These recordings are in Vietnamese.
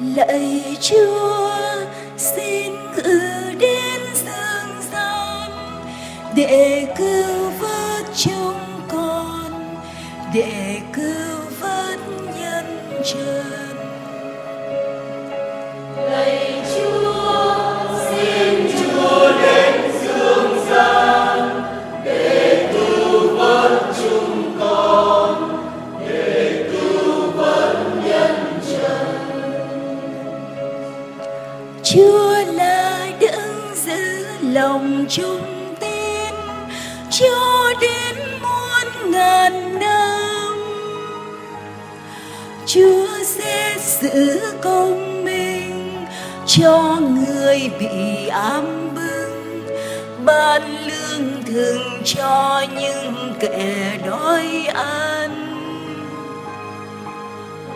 lạy chúa, xin cứ đến dương gian để cứu vớt chúng con, để cứu vớt nhân trần lạy chúa là đấng giữ lòng chung tin cho đến muôn ngàn năm. Chúa sẽ giữ công minh cho người bị ám bưng ban lương thường cho những kẻ đói ăn.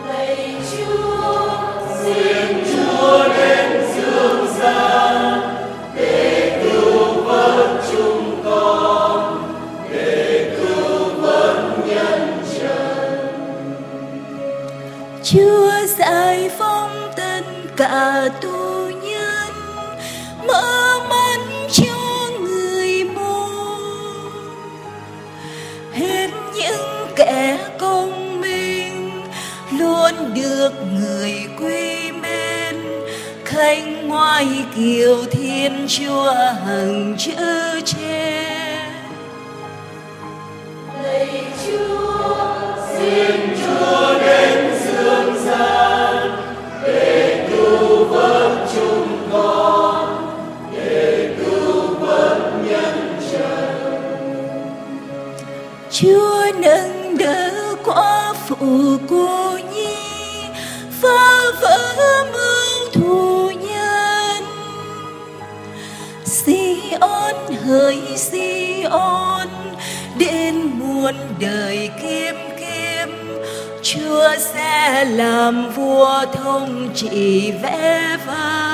Lạy chúa, xin chúa giải phóng tất cả tù nhân, mở mắt cho người mù hết những kẻ công minh luôn được người quý mến khanh ngoại kiều thiên chúa hằng chữ che lạy chúa, xin Chúa nâng đỡ quá phụ cô nhi, phá vỡ mưu thù nhân. Sion hỡi Sion, đến muôn đời kiếp kiếp, Chúa sẽ làm vua thông trị vẽ vang.